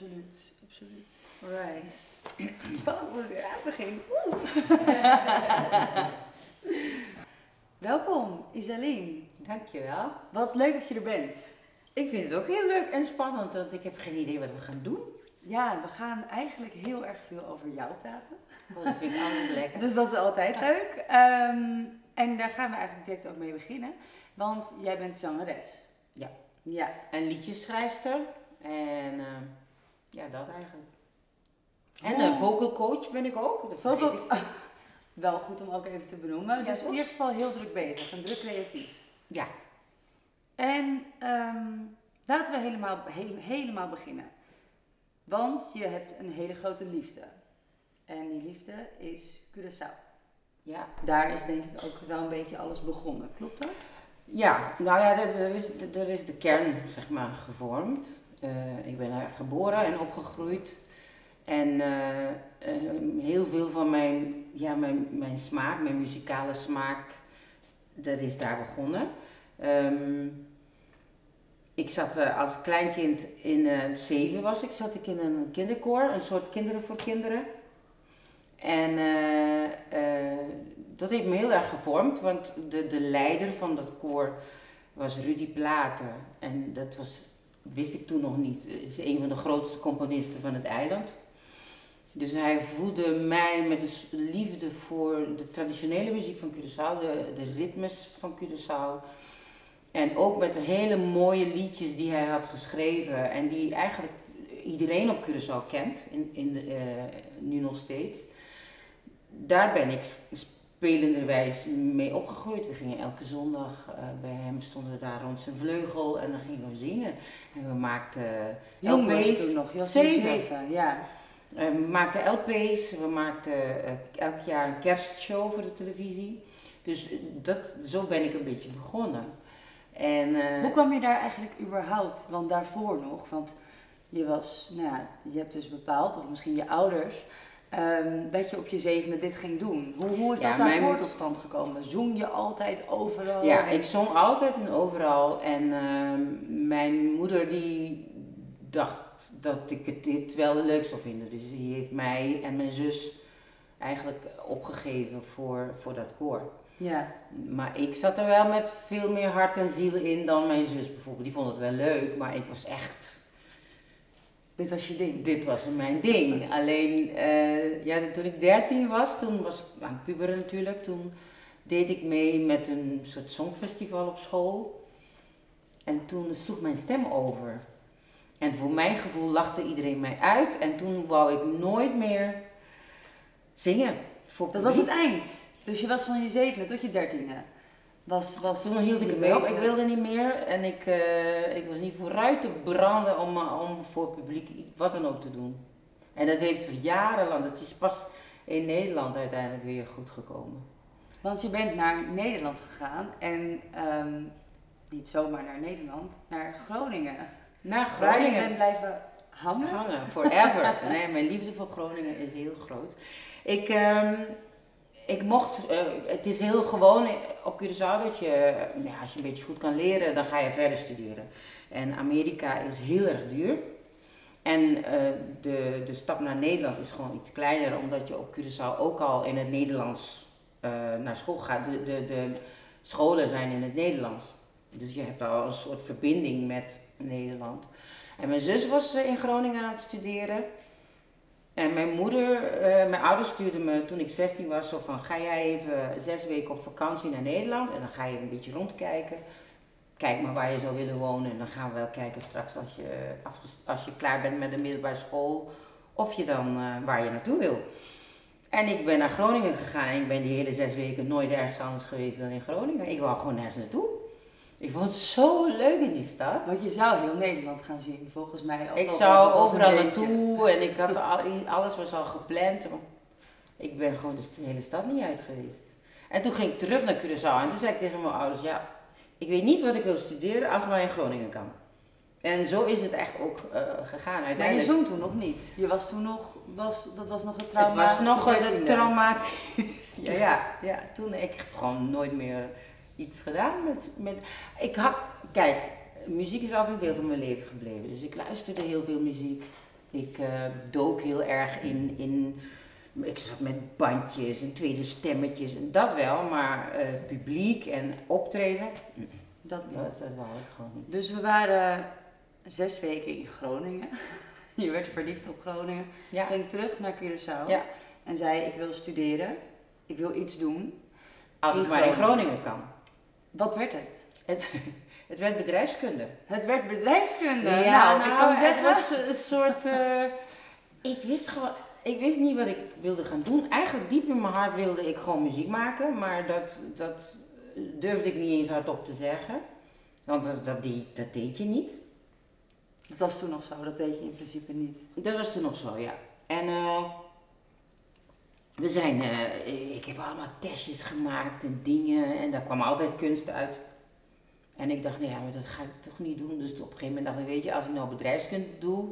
absoluut, absoluut. Alright. Spannend dat we weer aan beginnen. Welkom, Isaline. Dankjewel. Wat leuk dat je er bent. Ik vind het ook heel leuk en spannend, want ik heb geen idee wat we gaan doen. Ja, we gaan eigenlijk heel erg veel over jou praten. Oh, dat vind ik altijd lekker. Dus dat is altijd leuk. Ehm, en daar gaan we eigenlijk direct ook mee beginnen. Want jij bent zangeres. Ja. Ja. En liedjesschrijfster. En uh, ja, dat eigenlijk. En een vocal coach ben ik ook. Dat Vocal- ik. Wel goed om ook even te benoemen. Dus in ieder geval heel druk bezig en druk creatief. Ja. En ehm, laten we helemaal, helemaal beginnen. Want je hebt een hele grote liefde. En die liefde is Curaçao. Ja. Daar is denk ik ook wel een beetje alles begonnen. Klopt dat? Ja, nou ja, er is, er is de kern, zeg maar, gevormd. Eh, ik ben daar geboren en opgegroeid. En eh, eh, heel veel van mijn, ja, mijn, mijn smaak, mijn muzikale smaak, dat is daar begonnen. Ehm, ik zat eh, als kleinkind in eh, zeven was ik, zat ik in een kinderkoor, een soort kinderen voor kinderen. En dat heeft me heel erg gevormd, want de, de leider van dat koor was Rudy Platen. En dat was, wist ik toen nog niet, is een van de grootste componisten van het eiland. Dus hij voedde mij met de s- liefde voor de traditionele muziek van Curaçao, de, ritmes van Curaçao. En ook met de hele mooie liedjes die hij had geschreven en die eigenlijk iedereen op Curaçao kent, in, in eh, nu nog steeds. Daar ben ik spelenderwijs mee opgegroeid. We gingen elke zondag eh, bij hem, stonden we daar rond zijn vleugel en dan gingen we zingen. En we maakten LP's. toen nog. Was Zeven. zeven. Ja. Eh, we maakten LP's, we maakten eh, elk jaar een kerstshow voor de televisie. Dus dat, zo ben ik een beetje begonnen. En, Hoe kwam je daar eigenlijk überhaupt? Want daarvoor nog, want je was, nou ja, je hebt dus bepaald, of misschien je ouders, ehm, dat je op je zevende dit ging doen. Hoe, hoe is Ja, dat daarvoor mijn- tot stand gekomen? Zong je altijd overal? Ja, ik zong altijd en overal. En ehm, mijn moeder die dacht dat ik het dit wel leuk zou vinden. Dus die heeft mij en mijn zus eigenlijk opgegeven voor, voor dat koor. Ja, Maar ik zat er wel met veel meer hart en ziel in dan mijn zus bijvoorbeeld. Die vond het wel leuk, maar ik was echt dit was je ding. dit was mijn ding. Alleen, eh, ja, toen ik 13 was, toen was ik aan het puberen natuurlijk. Toen deed ik mee met een soort songfestival op school. En toen sloeg mijn stem over. En voor mijn gevoel lachte iedereen mij uit. En toen wou ik nooit meer zingen. Voor Dat was het eind. Dus je was van je zevende tot je dertiende. Was, was Toen hield ik het mee op. Ik wilde niet meer. En ik, eh, ik was niet vooruit te branden om, eh, om voor publiek wat dan ook te doen. En dat heeft jarenlang, het is pas in Nederland uiteindelijk weer goed gekomen. Want je bent naar Nederland gegaan en ehm, niet zomaar naar Nederland, naar Groningen. Naar Waar je Groningen. bent blijven hangen. Hangen, forever. nee, mijn liefde voor Groningen is heel groot. Ik, ehm, ik mocht, eh, het is heel gewoon op Curaçao dat je, eh, als je een beetje goed kan leren, dan ga je verder studeren. En Amerika is heel erg duur. En eh, de, de stap naar Nederland is gewoon iets kleiner, omdat je op Curaçao ook al in het Nederlands eh, naar school gaat. De, de, de scholen zijn in het Nederlands. Dus je hebt al een soort verbinding met Nederland. En mijn zus was eh, in Groningen aan het studeren. En mijn moeder, eh, mijn ouders stuurden me toen ik 16 was zo van ga jij even zes weken op vakantie naar Nederland en dan ga je een beetje rondkijken. Kijk maar waar je zou willen wonen en dan gaan we wel kijken straks als je, als je klaar bent met de middelbare school of je dan eh, waar je naartoe wil. En ik ben naar Groningen gegaan en ik ben die hele zes weken nooit ergens anders geweest dan in Groningen. Ik wou gewoon nergens naartoe. Ik vond het zo leuk in die stad. Want je zou heel Nederland gaan zien, volgens mij. Ik zou overal een naartoe en ik had al, alles was al gepland. Ik ben gewoon de st- hele stad niet uit geweest. En toen ging ik terug naar Curaçao en toen zei ik tegen mijn ouders, ja, ik weet niet wat ik wil studeren als maar in Groningen kan. En zo is het echt ook eh, gegaan. Maar je Uiteindelijk, zong toen nog niet. Je was toen nog, was, dat was nog het trauma. het was nog een 13e. traumatisch. ja, ja, ja, toen ik heb gewoon nooit meer iets gedaan met, met. Ik had, kijk, muziek is altijd deel van mijn leven gebleven. Dus ik luisterde heel veel muziek. Ik uh, dook heel erg in, in. Ik zat met bandjes en tweede stemmetjes en dat wel, maar uh, publiek en optreden. Dat, dat, dat wou ik gewoon niet. Dus we waren zes weken in Groningen. Je werd verliefd op Groningen. Ja. Ging terug naar Curaçao. Ja. En zei: Ik wil studeren. Ik wil iets doen. Als het maar in. Groningen kan. Wat werd het? Het, het werd bedrijfskunde. Het werd bedrijfskunde. Ja, nou, ik kan het zeggen. was een soort. eh, ik wist gewoon. Ik wist niet wat ik wilde gaan doen. Eigenlijk diep in mijn hart wilde ik gewoon muziek maken, maar dat, dat durfde ik niet eens hardop te zeggen. Want dat, dat, deed, dat deed je niet. Dat was toen nog zo, dat deed je in principe niet. Dat was toen nog zo, ja. En eh, we zijn, eh, ik heb allemaal testjes gemaakt en dingen en daar kwam altijd kunst uit. En ik dacht, nou ja, maar dat ga ik toch niet doen. Dus op een gegeven moment dacht ik, weet je, als ik nou bedrijfskunde doe,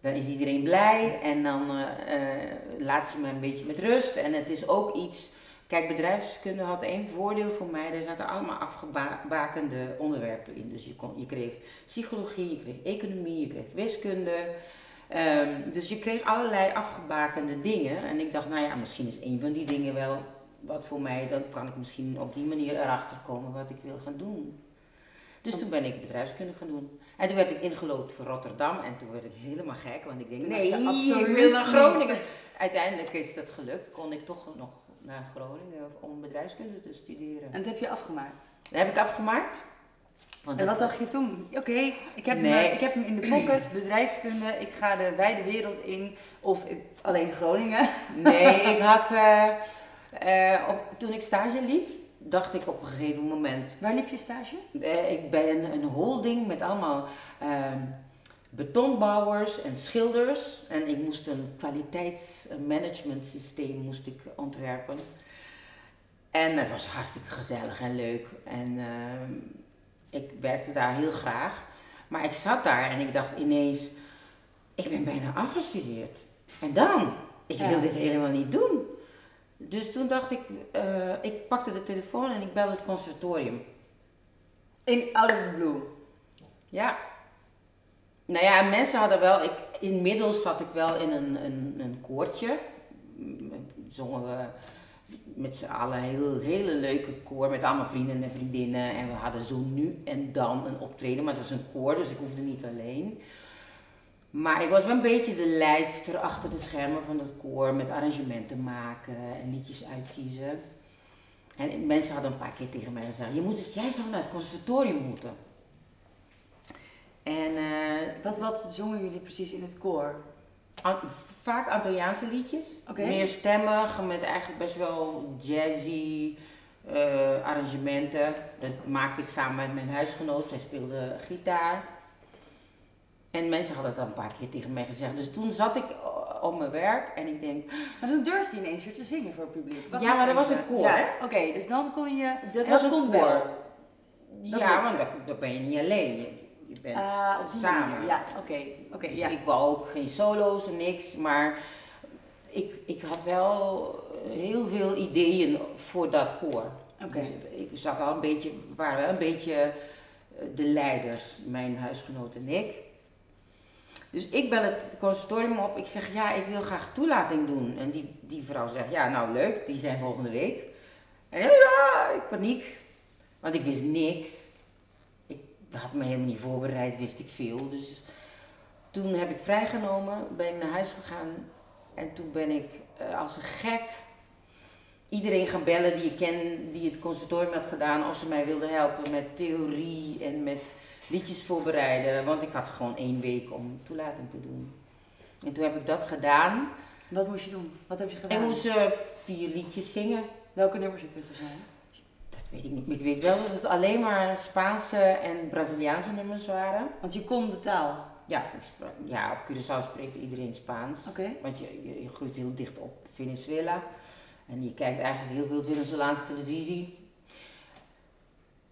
dan is iedereen blij en dan eh, eh, laat ze me een beetje met rust. En het is ook iets, kijk, bedrijfskunde had één voordeel voor mij, er zaten allemaal afgebakende onderwerpen in. Dus je, kon, je kreeg psychologie, je kreeg economie, je kreeg wiskunde. Ehm, dus je kreeg allerlei afgebakende dingen. En ik dacht, nou ja, misschien is een van die dingen wel wat voor mij. Dan kan ik misschien op die manier erachter komen wat ik wil gaan doen. Dus toen ben ik bedrijfskunde gaan doen. En toen werd ik ingelood voor Rotterdam. En toen werd ik helemaal gek. Want ik denk, Toen nee, ik wil naar. Groningen. Uiteindelijk is dat gelukt. Kon ik toch nog naar Groningen om bedrijfskunde te studeren. En dat heb je afgemaakt. Dat heb ik afgemaakt. Want En wat dacht je toen? Oké, ik, heb Nee. hem, ik heb hem in de pocket, bedrijfskunde, ik ga de wijde wereld in. Of ik- alleen Groningen. Nee, ik had, eh, eh, op, toen ik stage liep, dacht ik op een gegeven moment, Waar liep je stage? eh, ik ben een holding met allemaal ehm, betonbouwers en schilders. En ik moest een kwaliteitsmanagement systeem moest ik ontwerpen. En het was hartstikke gezellig en leuk. En ehm, ik werkte daar heel graag. Maar ik zat daar en ik dacht ineens, ik ben bijna afgestudeerd. En dan? Ik Ja. wil dit helemaal niet doen. Dus toen dacht ik, eh, ik pakte de telefoon en ik belde het conservatorium. In Out of the Blue. Ja. Nou ja, mensen hadden wel, ik, inmiddels zat ik wel in een, een, een koortje. Zongen we met z'n allen een heel, hele leuke koor met allemaal vrienden en vriendinnen. En we hadden zo nu en dan een optreden, maar het was een koor, dus ik hoefde niet alleen. Maar ik was wel een beetje de leidster achter de schermen van het koor met arrangementen maken en liedjes uitkiezen. En mensen hadden een paar keer tegen mij gezegd, je moet eens, jij zou naar het conservatorium moeten. En eh, Wat, wat zongen jullie precies in het koor? Vaak Antilliaanse liedjes. Meer stemmig, met eigenlijk best wel jazzy eh, arrangementen. Dat maakte ik samen met mijn huisgenoot. Zij speelde gitaar. En mensen hadden dat een paar keer tegen mij gezegd. Dus toen zat ik o- op mijn werk en ik denk, Maar toen durfde je ineens weer te zingen voor het publiek. Ja, maar dat was een koor, Ja? Oké, dus dan kon je... dat was een koor. Ja, want dat ben je niet alleen. Je, bent die samen. Ja, oké. oké, Dus ja. ik wou ook geen solo's en niks, maar ik, ik had wel heel veel ideeën voor dat koor. Oké. Dus ik zat al een beetje, waren wel een beetje eh, de leiders, mijn huisgenoot en ik. Dus ik bel het conservatorium op, ik zeg ja, ik wil graag toelating doen. En die, die vrouw zegt ja, nou leuk, die zijn volgende week. En ja, ik paniek, want ik wist niks. Ik had me helemaal niet voorbereid, wist ik veel. Dus toen heb ik vrijgenomen, ben ik naar huis gegaan en toen ben ik eh, als een gek iedereen gaan bellen die ik ken, die het conservatorium had gedaan, of ze mij wilden helpen met theorie en met liedjes voorbereiden. Want ik had gewoon één week om toelating te doen. En toen heb ik dat gedaan. Wat moest je doen? Wat heb je Ik gedaan? moest eh, vier liedjes zingen. Welke nummers heb je gezongen? Dat weet ik niet. Ik weet wel dat het alleen maar Spaanse en Braziliaanse nummers waren. Want je kon de taal. Ja, ja op Curaçao spreekt iedereen Spaans. Oké. Want je, je, je groeit heel dicht op Venezuela. En je kijkt eigenlijk heel veel Venezolaanse televisie.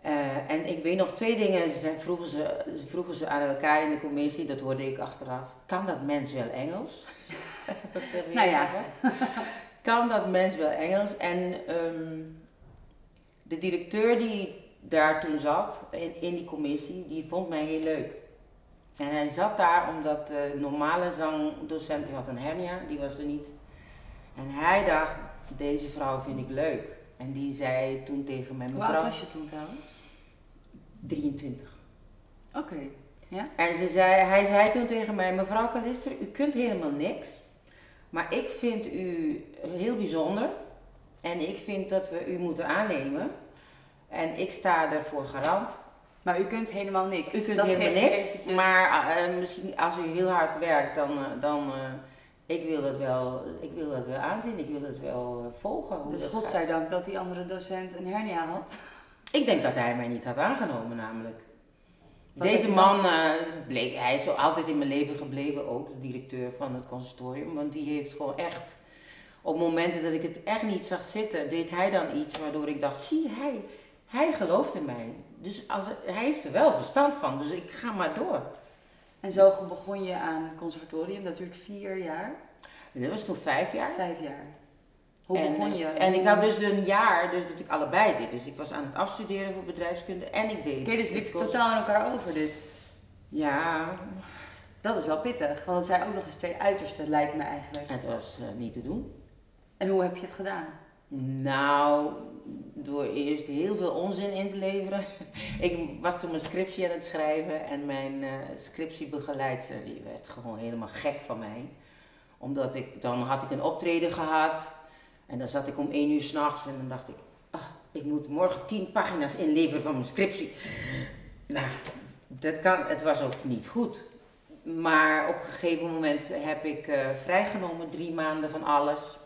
Eh, en ik weet nog twee dingen, ze zijn- vroegen, ze, vroegen ze aan elkaar in de commissie, dat hoorde ik achteraf. Kan dat mens wel Engels? Zeggen Nou ja. kan dat mens wel Engels? En ehm, de directeur die daar toen zat, in, in die commissie, die vond mij heel leuk. En hij zat daar omdat de normale zangdocent, die had een hernia, die was er niet. En hij dacht, deze vrouw vind ik leuk. En die zei toen tegen mij, Hoe mevrouw... oud was je toen trouwens? 23. Oké. Ja? En ze zei, hij zei toen tegen mij, mevrouw Kalister, u kunt helemaal niks. Maar ik vind u heel bijzonder. En ik vind dat we u moeten aannemen. En ik sta ervoor garant. Maar u kunt helemaal niks. U kunt Dat helemaal niks. eventjes- Maar eh, misschien als u heel hard werkt, dan, eh, dan eh, ik wil dat wel, ik wil dat wel aanzien. Ik wil dat wel eh, volgen. Dus gaat. godzijdank dat die andere docent een hernia had. Ik denk dat hij mij niet had aangenomen namelijk. Wat Deze man eh, bleek, hij is zo altijd in mijn leven gebleven ook, de directeur van het conservatorium. Want die heeft gewoon echt, op momenten dat ik het echt niet zag zitten, deed hij dan iets waardoor ik dacht, zie hij, hij gelooft in mij. Dus als, hij heeft er wel verstand van, dus ik ga maar door. En zo begon je aan het conservatorium, dat duurt vier jaar, Dat was toen vijf jaar. vijf jaar. Hoe en, begon je? En ik had dus een jaar dus dat ik allebei deed. Dus ik was aan het afstuderen voor bedrijfskunde en ik deed... Oké, dus liep cons- totaal in elkaar over dit. Ja, Dat is wel pittig, want het zijn ook nog eens twee uitersten, lijkt me eigenlijk. het was eh, niet te doen. En hoe heb je het gedaan? Nou, door eerst heel veel onzin in te leveren. ik was toen mijn scriptie aan het schrijven en mijn eh scriptiebegeleidster die werd gewoon helemaal gek van mij. Omdat ik, dan had ik een optreden gehad en dan zat ik om één uur s'nachts en dan dacht ik, ah, ik moet morgen tien pagina's inleveren van mijn scriptie. Nou, dat kan, het was ook niet goed. Maar op een gegeven moment heb ik eh, vrijgenomen, drie maanden van alles.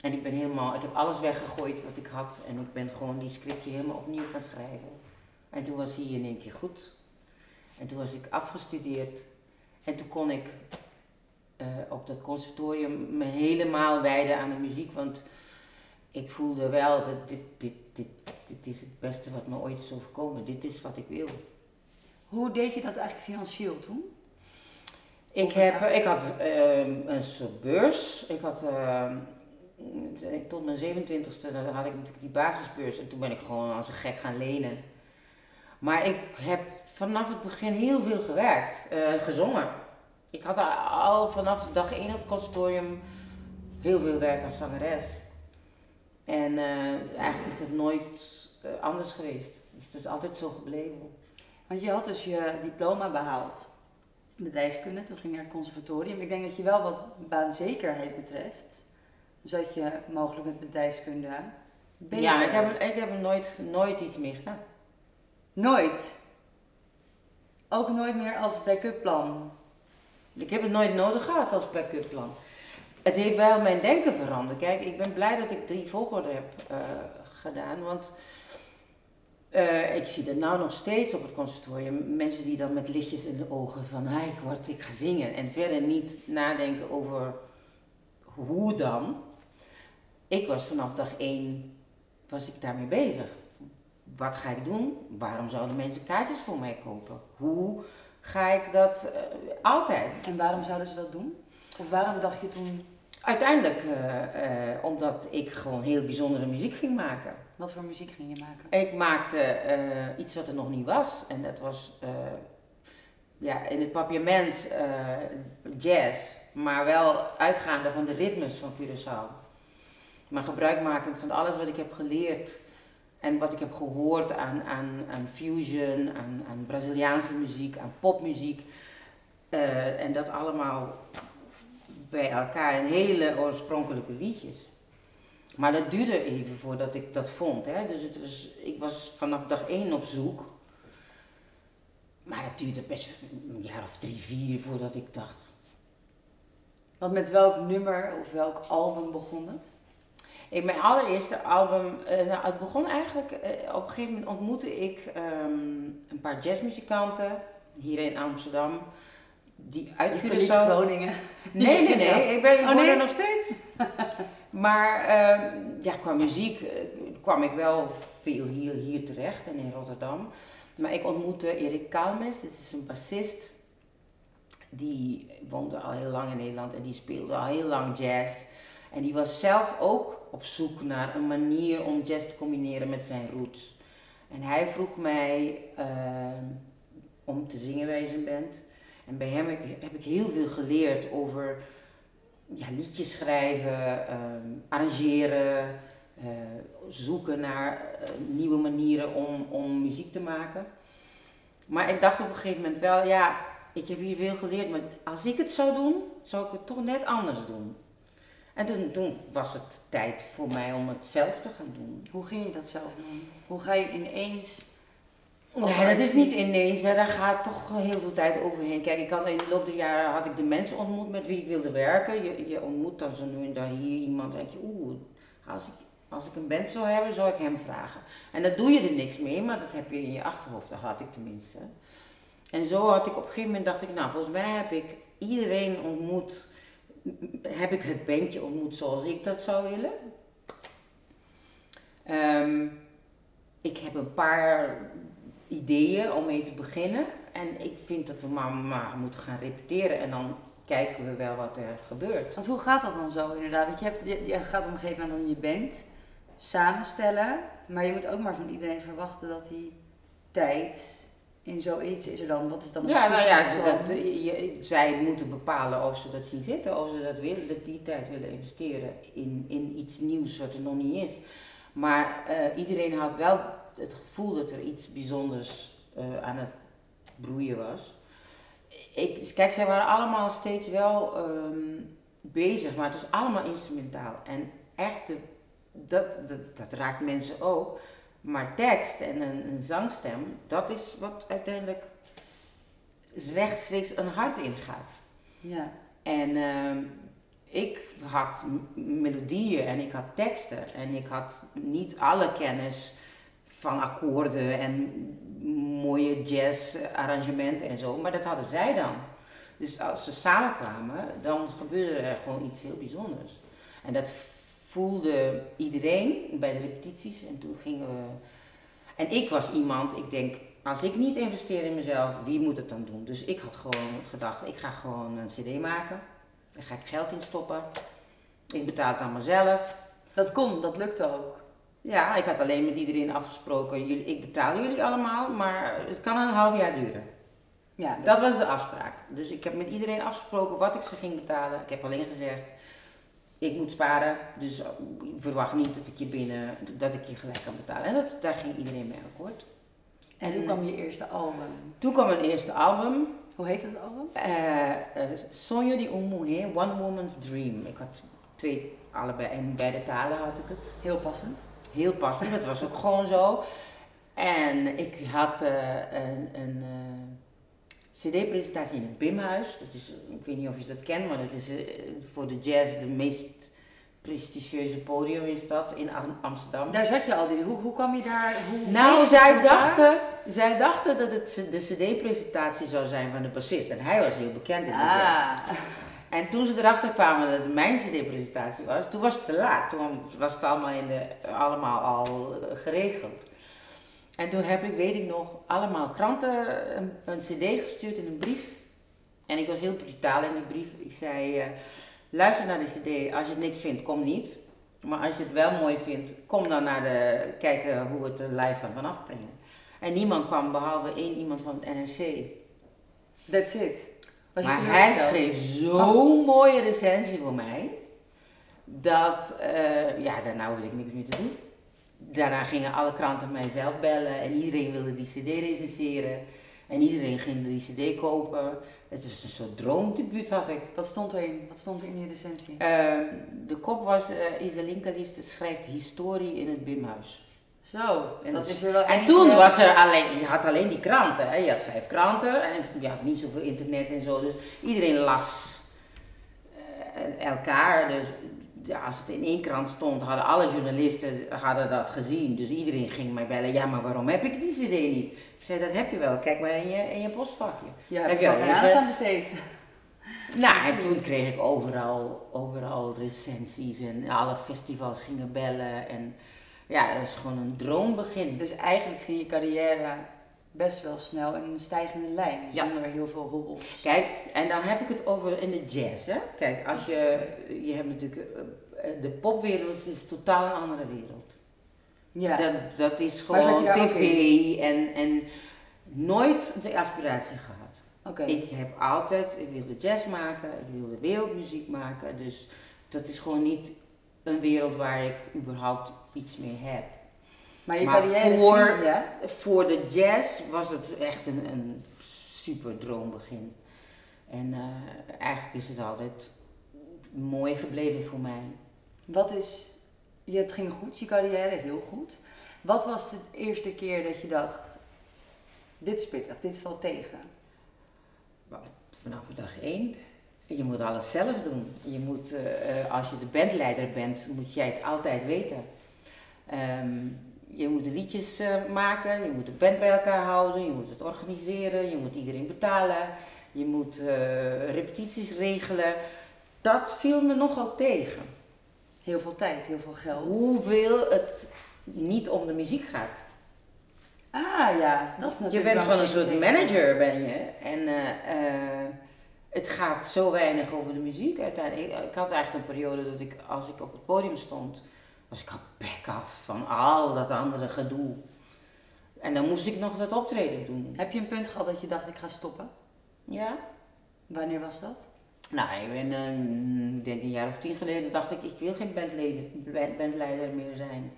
En ik ben helemaal, ik heb alles weggegooid wat ik had en ik ben gewoon die scriptie helemaal opnieuw gaan schrijven. En toen was hij in één keer goed. En toen was ik afgestudeerd. En toen kon ik eh, op dat conservatorium me helemaal wijden aan de muziek. Want ik voelde wel dat dit, dit, dit, dit is het beste wat me ooit is overkomen. Dit is wat ik wil. Hoe deed je dat eigenlijk financieel toen? Ik, heb, ik had ehm, een soort beurs. Ik had ehm, tot mijn 27ste dan had ik natuurlijk die basisbeurs. En toen ben ik gewoon als een gek gaan lenen. Maar ik heb vanaf het begin heel veel gewerkt, eh, gezongen. Ik had al vanaf dag 1 op het conservatorium heel veel werk als zangeres. En eh, eigenlijk is dat nooit eh, anders geweest. Dus het is altijd zo gebleven. Want je had dus je diploma behaald. Bedrijfskunde, toen ging je naar het conservatorium. Ik denk dat je wel wat baanzekerheid betreft, zat je mogelijk met bedrijfskunde beter. Ja, ik heb, ik heb nooit, nooit iets meer gedaan. Nooit. Ook nooit meer als backup plan. Ik heb het nooit nodig gehad als backup plan. Het heeft wel mijn denken veranderd. Kijk, ik ben blij dat ik die volgorde heb eh, gedaan, want eh, ik zie dat nou nog steeds op het conservatorium. Mensen die dan met lichtjes in de ogen van, hij ik word, ik ga zingen. En verder niet nadenken over hoe dan. Ik was vanaf dag één, was ik daarmee bezig. Wat ga ik doen? Waarom zouden mensen kaartjes voor mij kopen? Hoe ga ik dat eh, altijd? En waarom zouden ze dat doen? Of waarom dacht je toen, Uiteindelijk eh, eh, omdat ik gewoon heel bijzondere muziek ging maken. wat voor muziek ging je maken? Ik maakte iets wat er nog niet was. En dat was ja, in het papiaments eh jazz. Maar wel uitgaande van de ritmes van Curaçao. Maar gebruik maken van alles wat ik heb geleerd. En wat ik heb gehoord aan, aan, aan fusion, aan, aan Braziliaanse muziek, aan popmuziek. Eh, en dat allemaal bij elkaar in hele oorspronkelijke liedjes. Maar dat duurde even voordat ik dat vond. Hè? Dus het was, ik was vanaf dag één op zoek. Maar dat duurde best een jaar of drie, vier voordat ik dacht. Want met welk nummer of welk album begon het? In mijn allereerste album, eh, nou, het begon eigenlijk, eh, op een gegeven moment ontmoette ik ehm, een paar jazzmuzikanten hier in Amsterdam. Die uit Curaçao- verliet Groningen. Nee, nee, nee. Ik, ben, ik Oh, nee? er nog steeds. maar ehm, ja, qua muziek eh, kwam ik wel veel hier, hier terecht en in Rotterdam. Maar ik ontmoette Erik Kalmes. Dit is een bassist. Die woonde al heel lang in Nederland en die speelde al heel lang jazz. En die was zelf ook op zoek naar een manier om jazz te combineren met zijn roots. En hij vroeg mij ehm, om te zingen bij zijn band. En bij hem heb ik, heel veel geleerd over ja, liedjes schrijven, ehm, arrangeren, eh, zoeken naar eh, nieuwe manieren om, om muziek te maken. Maar ik dacht op een gegeven moment wel, ja, ik heb hier veel geleerd, maar als ik het zou doen, zou ik het toch net anders doen. En toen, toen was het tijd voor mij om het zelf te gaan doen. Hoe ging je dat zelf doen? Hoe ga je ineens... Nee, dat is niet ineens. Hè. Daar gaat toch heel veel tijd overheen. Kijk, ik had, in de loop der jaren had ik de mensen ontmoet met wie ik wilde werken. Je, je ontmoet dan zo nu en dan hier iemand. denk je, oeh, als ik, als ik een band zou hebben, zou ik hem vragen. En dan doe je er niks mee, maar dat heb je in je achterhoofd. Dat had ik tenminste. En zo had ik op een gegeven moment dacht ik, nou, volgens mij heb ik iedereen ontmoet. Heb ik het bandje ontmoet zoals ik dat zou willen. Ehm, ik heb een paar ideeën om mee te beginnen. En ik vind dat we maar, maar moeten gaan repeteren en dan kijken we wel wat er gebeurt. Want hoe gaat dat dan zo inderdaad? Want je, hebt, je, gaat op een gegeven moment dan je band samenstellen, maar je moet ook maar van iedereen verwachten dat die tijd in zoiets is er dan. Wat is dan Ja, nou ja, ze, dat, je, zij moeten bepalen of ze dat zien zitten, of ze dat willen, dat die tijd willen investeren in, in iets nieuws wat er nog niet is. Maar eh, iedereen had wel het gevoel dat er iets bijzonders uh, aan het broeien was. Ik, kijk, zij waren allemaal steeds wel um, bezig, maar het was allemaal instrumentaal. En echt, dat, dat, dat, raakt mensen ook. Maar tekst en een, een, zangstem, dat is wat uiteindelijk rechtstreeks een hart ingaat. Ja. En uh, ik had melodieën en ik had teksten en ik had niet alle kennis van akkoorden en mooie jazz-arrangementen en zo, maar dat hadden zij dan. Dus als ze samenkwamen, dan gebeurde er gewoon iets heel bijzonders. En dat voelde iedereen bij de repetities en toen gingen we. En ik was iemand, ik denk, als ik niet investeer in mezelf, wie moet het dan doen? Dus ik had gewoon gedacht, ik ga gewoon een CD maken. Daar ga ik geld in stoppen. Ik betaal het aan mezelf. Dat kon, dat lukte ook. Ja, ik had alleen met iedereen afgesproken, jullie, ik betaal jullie allemaal, maar het kan een half jaar duren. Ja, dat, dat was de afspraak. Dus ik heb met iedereen afgesproken wat ik ze ging betalen. Ik heb alleen gezegd, ik moet sparen, dus verwacht niet dat ik je binnen, dat ik je gelijk kan betalen. En dat, daar ging iedereen mee akkoord. En toen kwam je eerste album? Toen kwam mijn eerste album. Hoe heet het album? Uh, uh, Sonho di un Mujer, One Woman's Dream. Ik had twee, allebei, in beide talen had ik het. Heel passend heel passend, dat was ook gewoon zo. En ik had uh, een, een uh, CD-presentatie in het Bimhuis. Dat is, ik weet niet of je dat kent, maar dat is uh, voor de jazz de meest prestigieuze podium is dat in Amsterdam. Daar zat je al, die. Hoe, hoe kwam je daar? Hoe nou, zij dachten, zij dachten dat het de CD-presentatie zou zijn van de bassist. En hij was heel bekend in de ah. jazz. En toen ze erachter kwamen dat het mijn CD-presentatie was, toen was het te laat. Toen was het allemaal, in de, allemaal al geregeld. En toen heb ik, weet ik nog, allemaal kranten een, een CD gestuurd in een brief. En ik was heel brutaal in die brief. Ik zei: uh, luister naar de CD. Als je het niks vindt, kom niet. Maar als je het wel mooi vindt, kom dan naar de, kijken hoe we het er live van vanaf brengen. En niemand kwam behalve één iemand van het NRC. That's it maar hij schreef zo'n mooie recensie voor mij. Dat, uh, ja, daarna hoefde ik niks meer te doen. Daarna gingen alle kranten mijzelf bellen en iedereen wilde die cd recenseren. En iedereen ging die cd kopen. Het was een soort droomdebuut had ik. Wat stond erin? Wat stond er in die recensie? Uh, de kop was, uh, Iselin schrijft historie in het Bimhuis. Zo, en, dat is wel en toen was er alleen, je had alleen die kranten, hè? je had vijf kranten en je had niet zoveel internet en zo, dus iedereen las uh, elkaar. Dus ja, als het in één krant stond, hadden alle journalisten hadden dat gezien. Dus iedereen ging mij bellen, ja maar waarom heb ik die cd niet? Ik zei, dat heb je wel, kijk maar in je, in je postvakje. Ja, heb je al geen aan besteed. Nou, en toen kreeg ik overal, overal recensies en alle festivals gingen bellen en ja, dat is gewoon een droombegin. Dus eigenlijk ging je carrière best wel snel in een stijgende lijn, zonder heel veel hobbels. Kijk, en dan heb ik het over in de jazz, hè. Kijk, als je, je hebt natuurlijk, eh, de popwereld is totaal een andere wereld. Ja. Dat, dat is gewoon tv en, en nooit de aspiratie gehad. Oké. Ik heb altijd, ik wilde jazz maken, ik wilde wereldmuziek maken. Dus dat is gewoon niet een wereld waar ik überhaupt iets mee heb. Maar je maar carrière voor- ja? Voor de jazz was het echt een, een super droombegin. En eh, eigenlijk is het altijd mooi gebleven voor mij. Wat is, je, het ging goed, je carrière, heel goed. Wat was de eerste keer dat je dacht, dit is pittig, dit valt tegen? Vanaf dag één. Je moet alles zelf doen. Je moet, eh, eh, als je de bandleider bent, moet jij het altijd weten. Ehm, je moet de liedjes eh, maken, je moet de band bij elkaar houden, je moet het organiseren, je moet iedereen betalen, je moet eh, repetities regelen. Dat viel me nogal tegen. Heel veel tijd, heel veel geld. Hoeveel het niet om de muziek gaat. Ah ja, dat is je natuurlijk bent wel gewoon een soort manager, ben je. En eh, het gaat zo weinig over de muziek uiteindelijk. Ik had eigenlijk een periode dat ik, als ik op het podium stond, was ik al bek af van al dat andere gedoe. En dan moest ik nog dat optreden doen. Heb je een punt gehad dat je dacht, ik ga stoppen? Ja? Wanneer was dat? Nou, ik ben, eh, ik denk een jaar of tien geleden, dacht ik, ik wil geen bandleider, band- bandleider meer zijn.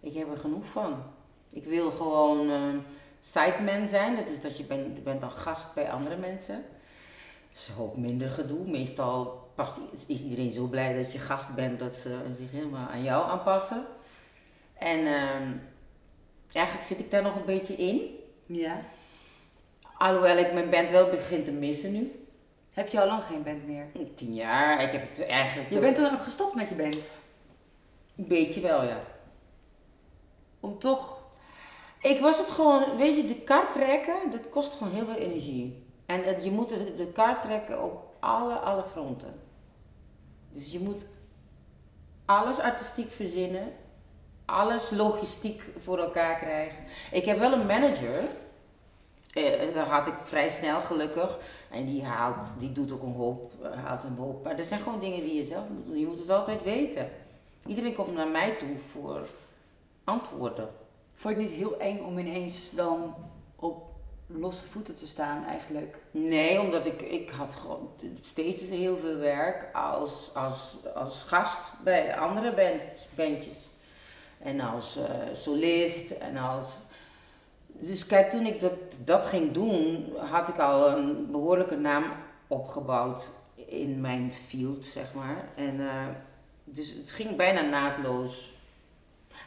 Ik heb er genoeg van. Ik wil gewoon eh, sideman zijn, dat is dat je bent, je bent dan gast bij andere mensen. Dat is ook minder gedoe. Meestal past, is iedereen zo blij dat je gast bent dat ze zich helemaal aan jou aanpassen. En ehm, eigenlijk zit ik daar nog een beetje in. Ja. Alhoewel ik mijn band wel begin te missen nu. Heb je al lang geen band meer? Tien jaar. Ik heb het eigenlijk Je bent toen ook gestopt met je band. een beetje wel, ja. Om toch... Ik was het gewoon, weet je, de kar trekken, dat kost gewoon heel veel energie. En je moet de, kar trekken op alle, alle fronten. Dus je moet alles artistiek verzinnen, alles logistiek voor elkaar krijgen. Ik heb wel een manager, eh, dat had ik vrij snel gelukkig. En die haalt, die doet ook een hoop, eh, haalt een hoop. Maar er zijn gewoon dingen die je zelf moet doen. Je moet het altijd weten. Iedereen komt naar mij toe voor antwoorden. Vond je het niet heel eng om ineens dan op losse voeten te staan eigenlijk? Nee, omdat ik, ik had gewoon steeds heel veel werk als, als, als gast bij andere band, bandjes. En als eh, solist en als... Dus kijk, toen ik dat, dat ging doen, had ik al een behoorlijke naam opgebouwd in mijn field, zeg maar. En eh, dus het ging bijna naadloos.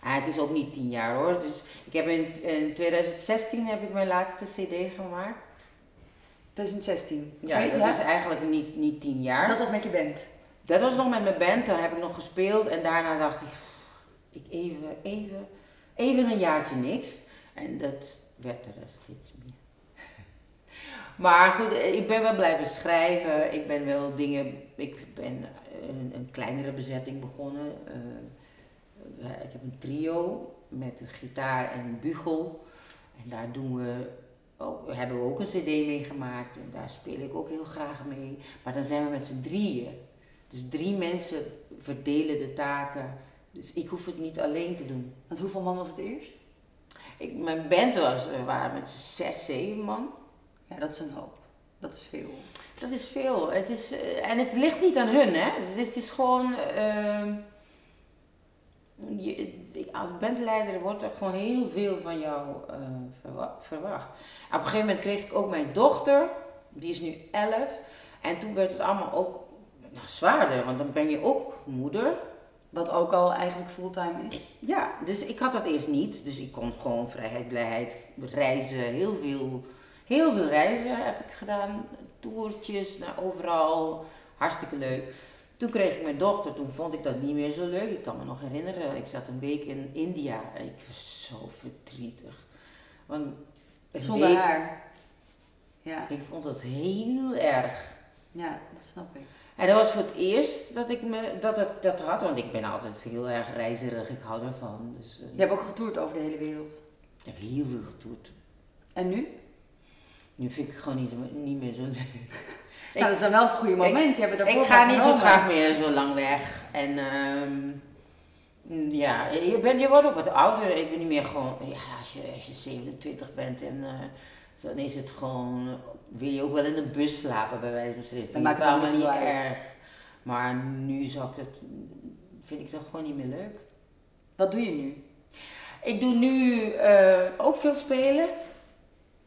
Ah, het is ook niet tien jaar hoor. Dus ik heb in, in 2016 heb ik mijn laatste cd gemaakt. 2016. Ja, dat is eigenlijk niet, niet tien jaar. Dat Dat, was met je band. was nog met mijn band, daar heb ik nog gespeeld en daarna dacht ik, ik even, even, even een jaartje niks. En dat werd er steeds meer. Maar goed, ik ben wel blijven schrijven. Ik ben wel dingen, ik ben een, een kleinere bezetting begonnen. Eh, ik heb een trio met een gitaar en een bugel. En daar doen we ook, hebben we ook een cd mee gemaakt en daar speel ik ook heel graag mee. Maar dan zijn we met z'n drieën. Dus drie mensen verdelen de taken. Dus ik hoef het niet alleen te doen. Want hoeveel man was het eerst? Ik, mijn band was, we waren met z'n zes, zeven man. Ja, dat is een hoop. Dat is veel. Dat is veel. Het is, eh, en het ligt niet aan hun, hè. Het is, het is gewoon... ehm, je, als bandleider wordt er gewoon heel veel van jou eh, verwa- verwacht. Op een gegeven moment kreeg ik ook mijn dochter. Die is nu 11. En toen werd het allemaal ook nou, zwaarder. Want dan ben je ook moeder. Wat ook al eigenlijk fulltime is. Ja, dus ik had dat eerst niet. Dus ik kon gewoon vrijheid, blijheid, reizen, heel veel, heel veel reizen heb ik gedaan. Toertjes naar overal, hartstikke leuk. Toen kreeg ik mijn dochter, toen vond ik dat niet meer zo leuk. Ik kan me nog herinneren, ik zat een week in India. Ik was zo verdrietig. Want Zonder week- haar. Ja, Ik vond het heel erg. ja, dat snap ik. En dat was voor het eerst dat ik me, dat, dat, dat had, want ik ben altijd heel erg reizerig, ik hou ervan. Dus, eh, Je hebt ook getoerd over de hele wereld. Ik heb heel veel getoerd. En nu? Nu vind ik het gewoon niet, niet meer zo leuk. Nou, dat is dan wel het goede moment. Je hebt het Ik ga niet zo graag meer zo lang weg. En ehm, ja, je, bent, je wordt ook wat ouder. Ik ben niet meer gewoon, ja, als je, als je 27 bent en eh, dan is het gewoon, wil je ook wel in een bus slapen bij wijze van spreken. Dan maakt het allemaal niet uit. erg. Maar nu zou ik het, vind ik dat gewoon niet meer leuk. Wat doe je nu? Ik doe nu eh, ook veel spelen.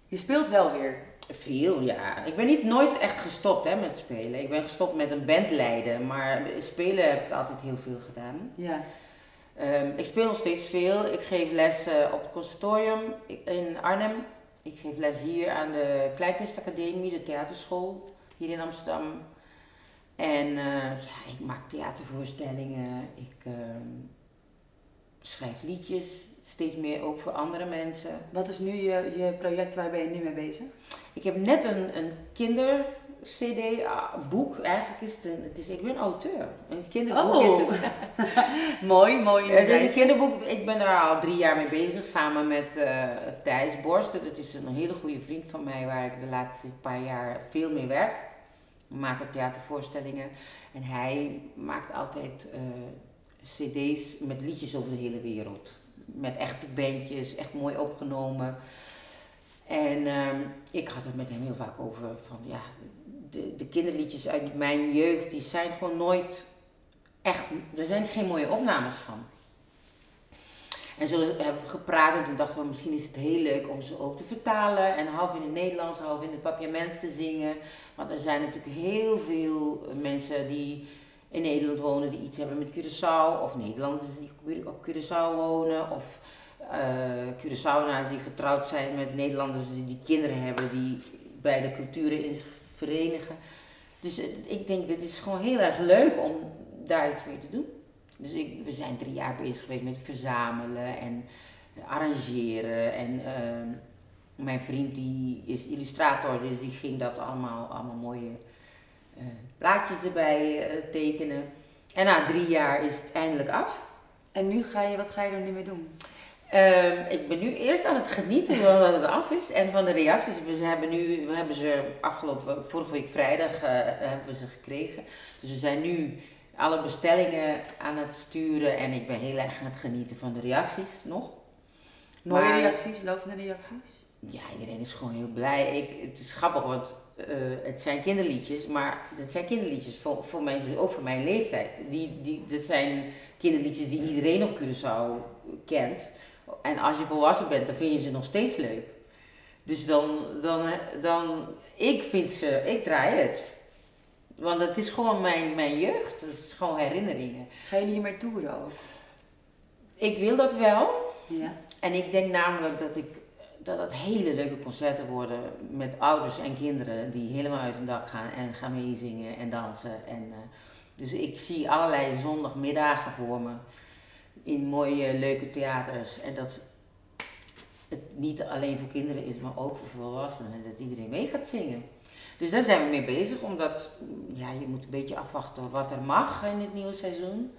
Je speelt wel weer. Veel, ja. Ik ben niet nooit echt gestopt hè, met spelen. Ik ben gestopt met een band leiden, maar spelen heb ik altijd heel veel gedaan. Ja. Ehm, ik speel nog steeds veel. Ik geef les eh, op het conservatorium in Arnhem. Ik geef les hier aan de Kleinkunstacademie, de theaterschool hier in Amsterdam. En eh, ja, ik maak theatervoorstellingen. Ik ehm, schrijf liedjes, steeds meer ook voor andere mensen. Wat is nu je, je project, waar ben je nu mee bezig? Ik heb net een, een kinder CD, ah, boek, eigenlijk is het een, het is, ik ben auteur. Een kinderboek Oh. is het. mooi, mooi. Het is een kinderboek, ik ben daar al drie jaar mee bezig samen met eh, Thijs Borst. Dat is een hele goede vriend van mij waar ik de laatste paar jaar veel mee werk. We maken theatervoorstellingen en hij maakt altijd eh, cd's met liedjes over de hele wereld. Met echte bandjes, echt mooi opgenomen. En ehm, ik had het met hem heel vaak over van ja, de, de kinderliedjes uit mijn jeugd, die zijn gewoon nooit echt, er zijn geen mooie opnames van. En zo hebben we gepraat en toen dachten we misschien is het heel leuk om ze ook te vertalen en half in het Nederlands, half in het papiaments te zingen. Want er zijn natuurlijk heel veel mensen die in Nederland wonen die iets hebben met Curaçao of Nederlanders die op Curaçao wonen of Curaçaonaars die getrouwd zijn met Nederlanders die, die kinderen hebben die beide culturen in zich verenigen. Dus ik denk dit is gewoon heel erg leuk om daar iets mee te doen. Dus ik, we zijn drie jaar bezig geweest met verzamelen en arrangeren. En ehm, mijn vriend die is illustrator, dus die ging dat allemaal, allemaal mooie plaatjes erbij eh, tekenen. En na drie jaar is het eindelijk af. En nu ga je, wat ga je er nu mee doen? Ehm, ik ben nu eerst aan het genieten van dat het af is en van de reacties. We hebben nu, we hebben ze afgelopen, vorige week vrijdag eh, hebben we ze gekregen. Dus we zijn nu alle bestellingen aan het sturen en ik ben heel erg aan het genieten van de reacties nog. Mooie Maar- reacties, lovende reacties? Ja, iedereen is gewoon heel blij. Ik, het is grappig, want eh, het zijn kinderliedjes, maar het zijn kinderliedjes voor, voor mensen, ook voor mijn leeftijd. Die, die, dat zijn kinderliedjes die iedereen op Curaçao kent. En als je volwassen bent, dan vind je ze nog steeds leuk. Dus dan, dan, dan ik vind ze, ik draai het. Want het is gewoon mijn, mijn jeugd, het is gewoon herinneringen. Ga je hiermee toeren ook? Ik wil dat wel, Ja. En ik denk namelijk dat, ik, dat het hele leuke concerten worden met ouders en kinderen die helemaal uit hun dak gaan en gaan meezingen en dansen. En, eh, dus ik zie allerlei zondagmiddagen voor me in mooie, leuke theaters. En dat het niet alleen voor kinderen is, maar ook voor volwassenen. En dat iedereen mee gaat zingen. Dus daar zijn we mee bezig, omdat ja, je moet een beetje afwachten wat er mag in het nieuwe seizoen.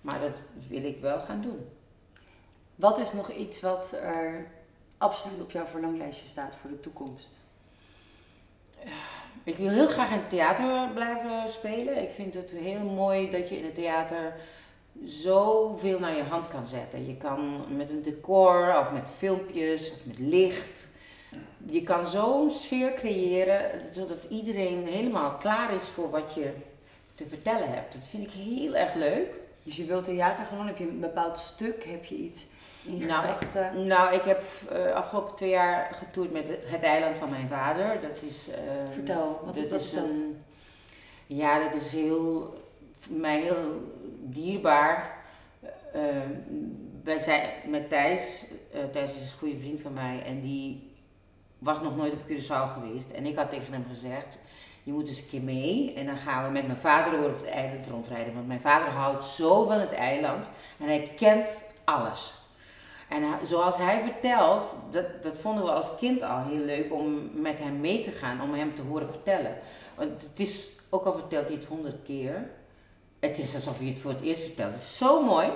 Maar dat wil ik wel gaan doen. Wat is nog iets wat er absoluut op jouw verlanglijstje staat voor de toekomst? Ik wil heel graag in het theater blijven spelen. Ik vind het heel mooi dat je in het theater zoveel naar je hand kan zetten. Je kan met een decor of met filmpjes of met licht. Je kan zo'n sfeer creëren zodat iedereen helemaal klaar is voor wat je te vertellen hebt. Dat vind ik heel erg leuk. Dus je wilt theater gewoon, heb je een bepaald stuk, heb je iets in Nou, gedachten? Nou, ik heb eh, afgelopen twee jaar getoerd met het eiland van mijn vader. Dat is. eh, Vertel, wat- dat is dat? een. Ja, dat is heel. voor mij heel dierbaar. Eh, wij zijn met Thijs. eh, Thijs is een goede vriend van mij en die was nog nooit op Curaçao geweest. En ik had tegen hem gezegd. Je moet eens een keer mee en dan gaan we met mijn vader over het eiland rondrijden. Want mijn vader houdt zo van het eiland en hij kent alles. En zoals hij vertelt, dat, dat vonden we als kind al heel leuk om met hem mee te gaan, om hem te horen vertellen. Want het is, ook al vertelt hij het honderd keer, het is alsof hij het voor het eerst vertelt. Het is zo mooi.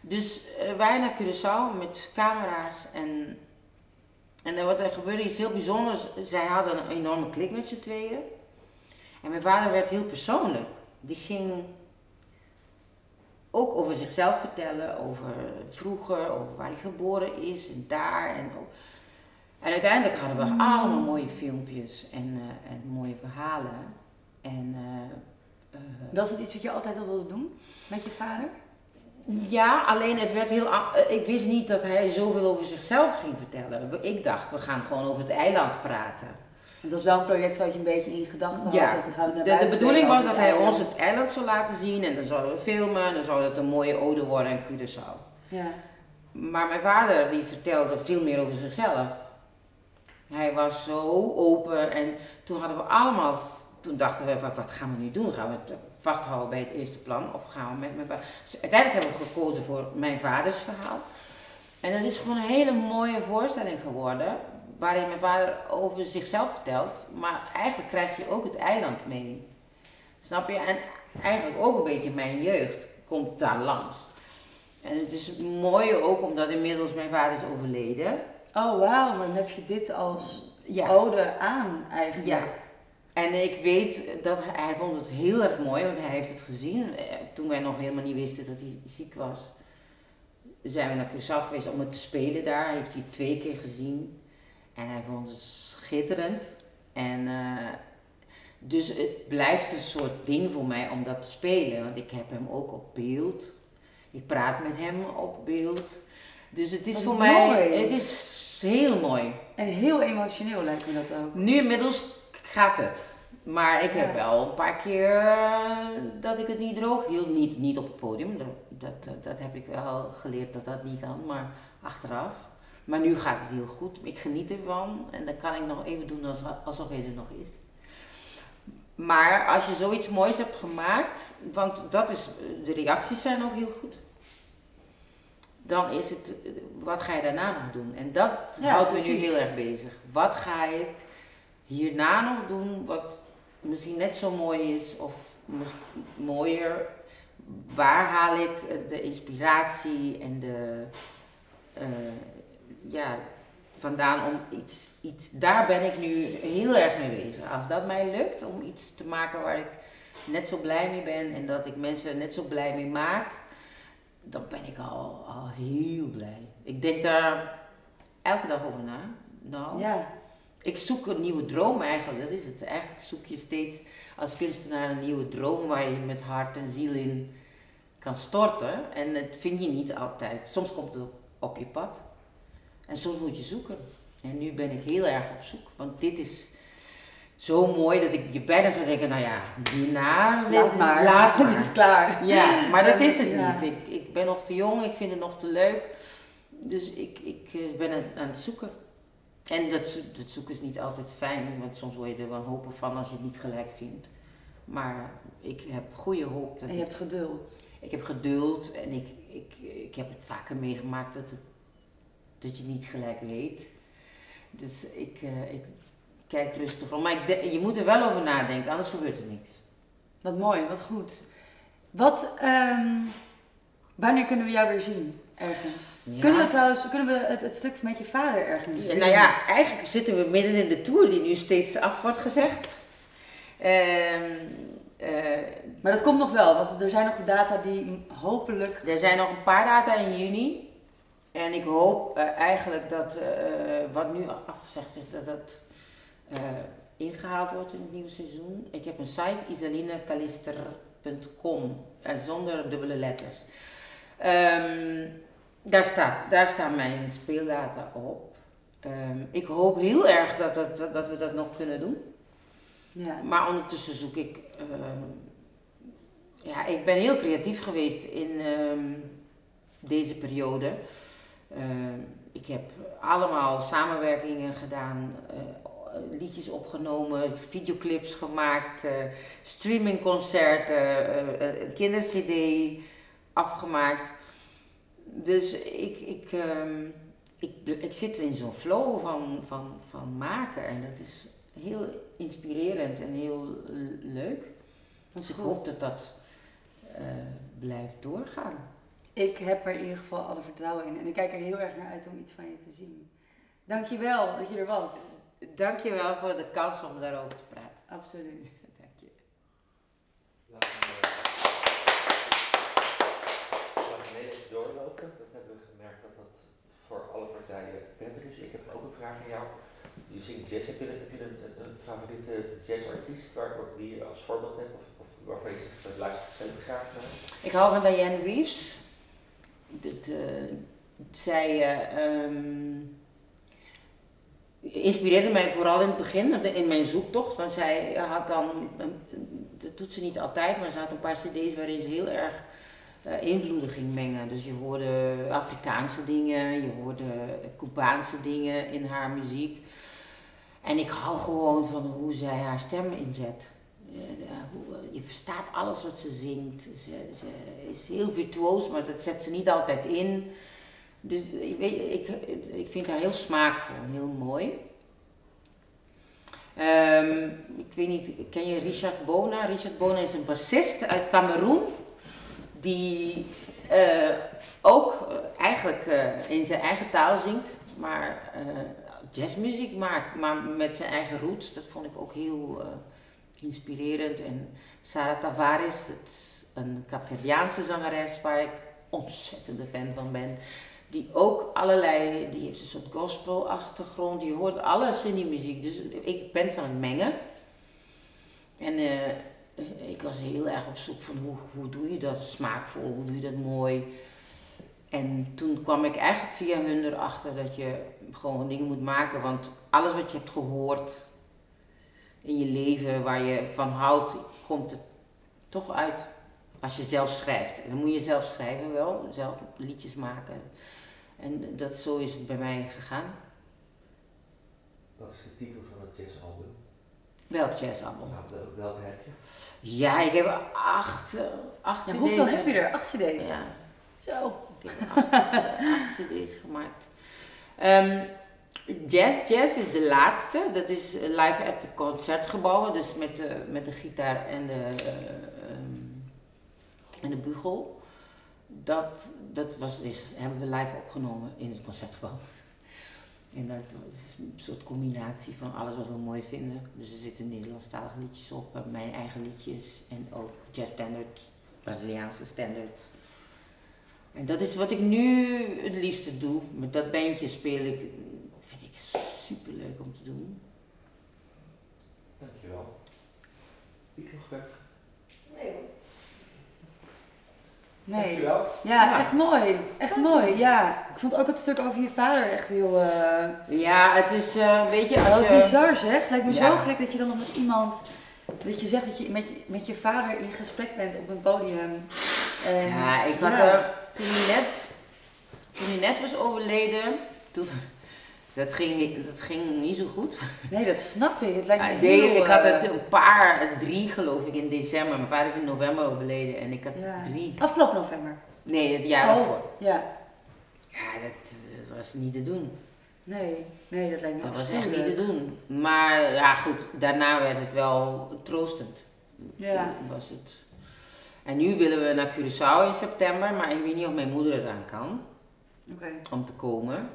Dus eh, wij naar Curaçao met camera's en, en wat er gebeurde iets heel bijzonders. Zij hadden een enorme klik met z'n tweeën. En mijn vader werd heel persoonlijk. Die ging ook over zichzelf vertellen, over vroeger, over waar hij geboren is en daar. En ook. En uiteindelijk hadden we allemaal mooie filmpjes en, eh, en mooie verhalen. En, eh, eh, Was het iets wat je altijd al wilde doen met je vader? ja, alleen het werd heel. Ik wist niet dat hij zoveel over zichzelf ging vertellen. Ik dacht, we gaan gewoon over het eiland praten. Het was wel een project wat je een beetje in gedachten Ja. had. Dan gaan we naar De, bedoeling was dat hij eiland. ons het eiland zou laten zien en dan zouden we filmen en dan zou het een mooie ode worden in Curaçao. Ja. Maar mijn vader die vertelde veel meer over zichzelf. Hij was zo open en toen hadden we allemaal, toen dachten we van wat gaan we nu doen? Gaan we het vasthouden bij het eerste plan of gaan we met mijn vader? Dus uiteindelijk hebben we gekozen voor mijn vaders verhaal. En het is gewoon een hele mooie voorstelling geworden, waarin mijn vader over zichzelf vertelt, maar eigenlijk krijg je ook het eiland mee. Snap je? En eigenlijk ook een beetje mijn jeugd komt daar langs. En het is mooi ook omdat inmiddels mijn vader is overleden. Oh wauw, dan heb je dit als Ja. ode aan eigenlijk. Ja. En ik weet dat hij, hij vond het heel erg mooi, want hij heeft het gezien. Eh, Toen wij nog helemaal niet wisten dat hij ziek was, zijn we naar Curaçao geweest om het te spelen daar. Hij heeft hij twee keer gezien. En hij vond het schitterend. En eh, dus het blijft een soort ding voor mij om dat te spelen. Want ik heb hem ook op beeld. Ik praat met hem op beeld. Dus het is Wat voor mooi. mij, het is heel mooi. En heel emotioneel lijkt me dat ook. Nu inmiddels gaat het. Maar ik heb Ja. wel een paar keer eh, dat ik het niet droog hield. Niet, niet op het podium, dat, dat, dat heb ik wel geleerd dat dat niet kan, maar achteraf. Maar nu gaat het heel goed. Ik geniet ervan en dan kan ik nog even doen alsof, hij er nog is. Maar als je zoiets moois hebt gemaakt, want dat is, de reacties zijn ook heel goed. Dan is het, wat ga je daarna nog doen? En dat Ja, houdt me nu heel erg bezig. Wat ga ik hierna nog doen wat misschien net zo mooi is of mooier? Waar haal ik de inspiratie en de, eh, ja, vandaan om iets, iets, daar ben ik nu heel erg mee bezig. Als dat mij lukt om iets te maken waar ik net zo blij mee ben en dat ik mensen net zo blij mee maak, dan ben ik al, al heel blij. Ik denk daar elke dag over na. Nou, Ja. ik zoek een nieuwe droom eigenlijk, dat is het. Eigenlijk zoek je steeds als kunstenaar een nieuwe droom waar je met hart en ziel in kan storten. En dat vind je niet altijd. Soms komt het op, op je pad. En soms moet je zoeken. En nu ben ik heel erg op zoek. Want dit is zo mooi dat ik je bijna zou denken, nou ja, hierna Laat maar. Laat maar. Het is klaar. Ja, maar dat is het Ja. niet. Ik, ik ben nog te jong, ik vind het nog te leuk. Dus ik, ik eh, ben aan, het zoeken. En dat, dat zoeken is niet altijd fijn, want soms word je er wel hopen van als je het niet gelijk vindt. Maar ik heb goede hoop dat En je ik, hebt geduld. ik heb geduld en ik, ik, ik heb het vaker meegemaakt dat, het, dat je niet gelijk weet. Dus ik, eh, ik kijk rustig om. Maar ik je moet er wel over nadenken, anders gebeurt er niks. Wat mooi, wat goed. Wat, ehm, wanneer kunnen we jou weer zien? Ergens. Ja. Kunnen we trouwens, kunnen we het, het stuk met je vader ergens zien? Nou ja, eigenlijk zitten we midden in de tour die nu steeds af wordt gezegd. Ehm, eh, Maar dat komt nog wel, want er zijn nog data die hopelijk... er zijn nog een paar data in juni. En ik hoop eh, eigenlijk dat eh, wat nu afgezegd is, dat dat eh, ingehaald wordt in het nieuwe seizoen. Ik heb een site, isalinekalister.com, eh, zonder dubbele letters. Ehm, daar, staat, daar staan mijn speeldata op. Ehm, ik hoop heel erg dat, dat, dat, dat we dat nog kunnen doen. Ja. Maar ondertussen zoek ik. ehm, ja, ik ben heel creatief geweest in deze periode. Ehm, ik heb allemaal samenwerkingen gedaan, eh, liedjes opgenomen, videoclips gemaakt, eh, streamingconcerten, eh, een kindercd afgemaakt. Dus ik, ik, ehm, ik, ik zit in zo'n flow van, van, van maken en dat is heel inspirerend en heel leuk. Dus ik hoop dat dat blijft doorgaan. Ik heb er in ieder geval alle vertrouwen in en ik kijk er heel erg naar uit om iets van je te zien. Dankjewel dat je er was. Dankjewel voor de kans om daarover te praten. Absoluut. Dank je. Laten we, laten we even doorlopen. Dat hebben we gemerkt dat dat voor alle partijen prettig is. Ik heb ook een vraag aan jou. Je zingt jazz. Heb je, heb je een, een, een favoriete jazzartiest waar, die je als voorbeeld hebt? Of, of waarvan je zegt, dat luistert zelf graag naar? Ik hou van Diane Reeves. Dat, eh, zij eh, ehm, inspireerde mij vooral in het begin, in mijn zoektocht. Want zij had dan, dat doet ze niet altijd, maar ze had een paar cd's waarin ze heel erg uh, invloeden ging mengen. Dus je hoorde Afrikaanse dingen, je hoorde Cubaanse dingen in haar muziek. En ik hou gewoon van hoe zij haar stem inzet. Verstaat alles wat ze zingt. Ze, ze is heel virtuoos, maar dat zet ze niet altijd in. Dus ik, weet, ik, ik vind haar heel smaakvol, heel mooi. Um, ik weet niet, ken je Richard Bona? Richard Bona is een bassist uit Cameroen. Die uh, ook uh, eigenlijk uh, in zijn eigen taal zingt, maar jazzmuziek maakt, maar met zijn eigen roots. Dat vond ik ook heel inspirerend. En Sarah Tavares, is een Capverdiaanse zangeres waar ik ontzettende fan van ben. Die ook allerlei, die heeft een soort gospel-achtergrond, die hoort alles in die muziek. Dus ik ben van het mengen. En uh, ik was heel erg op zoek van hoe, hoe doe je dat smaakvol, hoe doe je dat mooi. En toen kwam ik eigenlijk via hun erachter dat je gewoon dingen moet maken. Want alles wat je hebt gehoord in je leven, waar je van houdt, komt het toch uit als je zelf schrijft. En dan moet je zelf schrijven wel, zelf liedjes maken. En dat, zo is het bij mij gegaan. Wat is de titel van het jazzalbum? Welk jazzalbum? Nou, welke heb je? Ja, ik heb acht, acht ja, cd's. Hoeveel heb je er? Acht cd's? Ja. Zo. Ik heb acht, acht cd's gemaakt. Um, jazz, jazz is de laatste. Dat is live at het concertgebouw. Dus met de, met de gitaar en de, uh, um, en de bugel dat, dat was, is, hebben we live opgenomen in het concertgebouw. En dat is een soort combinatie van alles wat we mooi vinden. Dus er zitten Nederlandstalige liedjes op, mijn eigen liedjes en ook jazz standard, Braziliaanse standard. En dat is wat ik nu het liefste doe. Met dat bandje speel ik super leuk om te doen. Dankjewel. Ik nog weg. Nee hoor. Nee. Dankjewel. Ja, Ja. echt mooi. Echt mooi, ja. Ik vond ook het stuk over je vader echt heel... eh Ja, het is, eh, weet je, als je... bizar zeg. Lijkt me Ja. zo gek dat je dan nog met iemand... Dat je zegt dat je met, je met je vader in gesprek bent op een podium. En, Ja, ik had ja. er toen hij net, toen hij net was overleden, toen, dat ging, dat ging niet zo goed. Nee, dat snap ik. Het lijkt me heel... ik had eh, er een paar, drie geloof ik in december. Mijn vader is in november overleden en ik had ja. drie. Afgelopen november. Nee, het jaar Oh, daarvoor. Ja. Ja, dat, eh, was niet te doen. Nee, nee, dat lijkt me Dat was echt niet te doen. Maar ja, goed, daarna werd het wel troostend. Ja. Was het. En nu willen we naar Curaçao in september, maar ik weet niet of mijn moeder eraan kan. Oké. om te komen.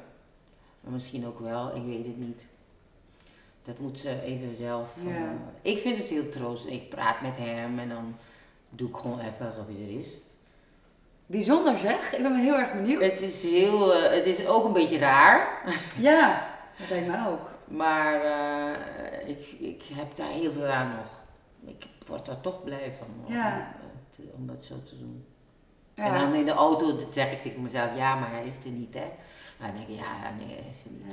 Maar misschien ook wel, ik weet het niet. Dat moet ze even zelf. Ja. eh, ik vind het heel troost. Ik praat met hem en dan doe ik gewoon even alsof hij er is. Bijzonder zeg. Ik ben heel erg benieuwd. Het is heel, eh, het is ook een beetje raar. Ja, dat lijkt me ook. Maar eh, ik, ik heb daar heel veel aan nog. Ik word daar toch blij van om, Ja. om dat zo te doen. Ja. En dan in de auto zeg ik tegen mezelf, ja, maar hij is er niet, hè. Ik, ja, nee.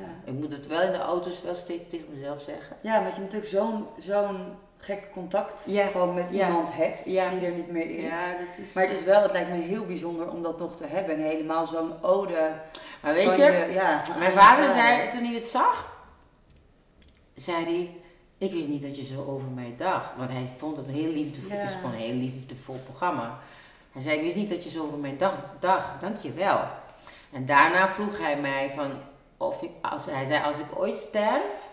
Ja. Ik moet het wel in de auto's wel steeds tegen mezelf zeggen. Ja, omdat je natuurlijk zo'n zo'n gek contact Ja. gewoon met Ja. iemand hebt die er niet meer is. dat is... Maar het is wel, het lijkt me heel bijzonder om dat nog te hebben. En helemaal zo'n ode Maar weet je, ja, mijn vader zei, toen hij het zag, zei hij, ik wist niet dat je zo over mij dacht. Want hij vond het heel liefdevol, het is gewoon een heel liefdevol programma. Hij zei, ik wist niet dat je zo over mij dacht, dacht dank je wel. En daarna vroeg hij mij van, of ik, als, hij zei, als ik ooit sterf,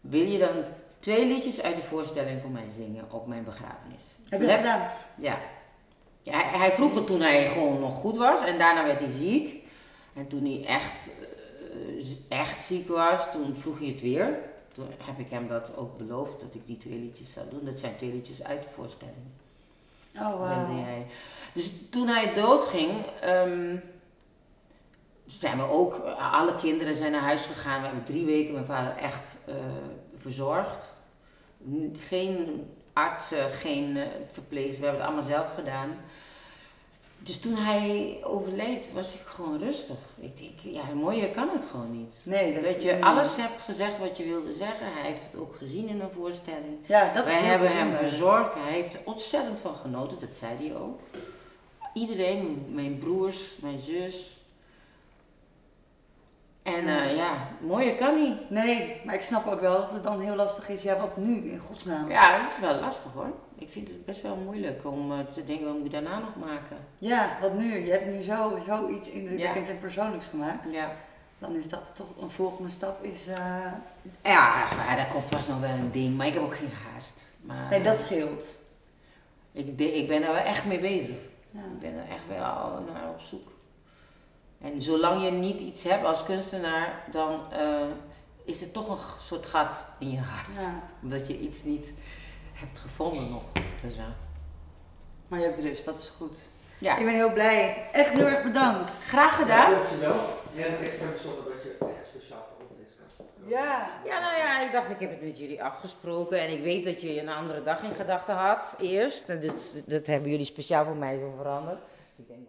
wil je dan twee liedjes uit de voorstelling voor mij zingen op mijn begrafenis? Heb je dat gedaan? Ja. ja hij, hij vroeg het toen hij gewoon nog goed was en daarna werd hij ziek. En toen hij echt, eh, echt ziek was, toen vroeg hij het weer. Toen heb ik hem dat ook beloofd, dat ik die twee liedjes zou doen. Dat zijn twee liedjes uit de voorstelling. Oh, hij. Dus toen hij doodging, ehm, zijn we ook, eh, alle kinderen zijn naar huis gegaan. We hebben drie weken mijn vader echt eh, verzorgd. Geen arts, eh, geen uh, verpleegster, we hebben het allemaal zelf gedaan. Dus toen hij overleed, was ik gewoon rustig. Ik denk, ja, mooier kan het gewoon niet. Nee, dat, Dat je nee. alles hebt gezegd wat je wilde zeggen. Hij heeft het ook gezien in een voorstelling. Ja, dat is Wij hebben hem verzorgd. Hij heeft er ontzettend van genoten, dat zei hij ook. Iedereen, mijn broers, mijn zus. En eh, ja, mooier kan niet. Nee, maar ik snap ook wel dat het dan heel lastig is. Ja, wat nu in godsnaam? Ja, dat is wel lastig hoor. Ik vind het best wel moeilijk om eh, te denken, wat moet ik daarna nog maken? Ja, wat nu? Je hebt nu zo, zoiets indrukwekkends en persoonlijks gemaakt. Ja. Dan is dat toch een volgende stap. Is, eh, Ja, ja, daar komt vast nog wel een ding, maar ik heb ook geen haast. Maar, Nee, dat scheelt. ik, de- ik ben er wel echt mee bezig. Ja. Ik ben er echt wel naar op zoek. En zolang je niet iets hebt als kunstenaar, dan eh, is er toch een soort gat in je hart. Ja. Omdat je iets niet hebt gevonden nog. Dus, ja. Maar je hebt rust, dat is goed. Ja. Ik ben heel blij. Echt heel erg bedankt. Graag gedaan. Dankjewel. Ja, nog extra bijzonder dat je echt speciaal voor ons is. Ja. Ja, nou ja, ik dacht, ik heb het met jullie afgesproken. En ik weet dat je een andere dag in gedachten had, eerst. En Dus dat hebben jullie speciaal voor mij zo veranderd. Ik denk,